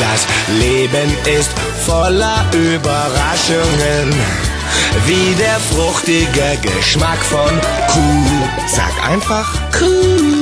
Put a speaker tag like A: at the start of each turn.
A: Das Leben ist voller Überraschungen. Wie der fruchtige Geschmack von Kuh. Sag einfach Kuh.